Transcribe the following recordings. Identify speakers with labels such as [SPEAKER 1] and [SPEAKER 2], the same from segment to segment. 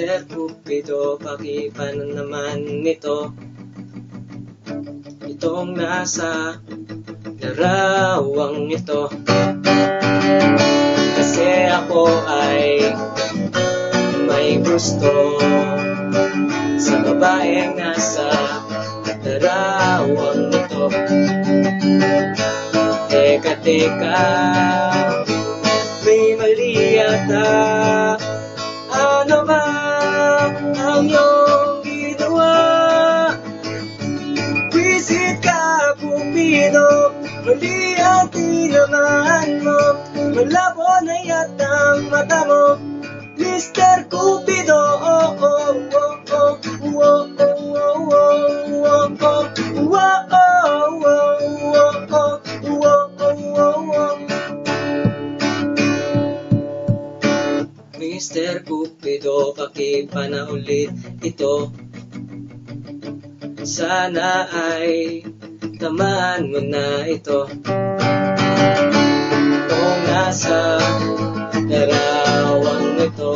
[SPEAKER 1] Mr. Cupido, pakipaano naman nito? Itong nasa larawang ito Kasi ako ay may gusto Sa babaeng nasa larawang ito Teka, teka May mali yata ang iyong ginawa? Visit ka, Cupido Mali ang tinamaan mo Malabo na yata ang mata mo Mr. Mr. Cupido, pakipana ulit ito Sana ay tamaan mo na ito Kung nasa larawang ito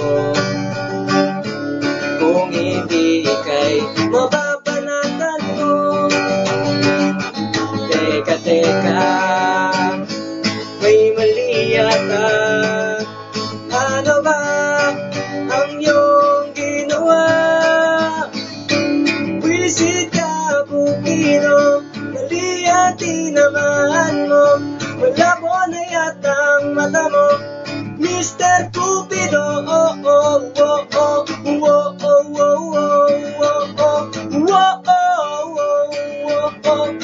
[SPEAKER 1] Kung hindi ikay mababanatan mo Teka, teka May mali yata ang tinamaan mo Malabo na yata ang mata mo Mr. Cupido oh, oh, oh, oh, oh, oh, oh, oh, oh, oh, oh, oh, oh, oh, oh,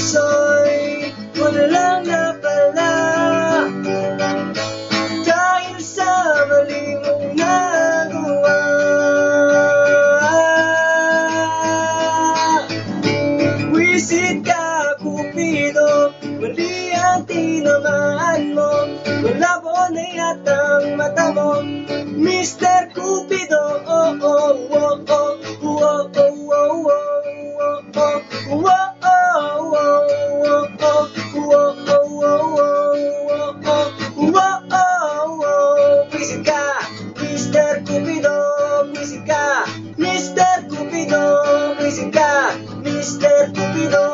[SPEAKER 1] Puso'y wala lang na pala. Dahil sa mali mong nagawa. Wisit ka, Cupido. Mali ang tinamaan mo. Malabo na yata triste, Cupido.